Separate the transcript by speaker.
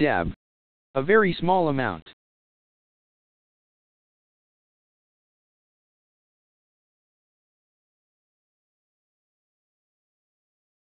Speaker 1: Deb. A very small amount.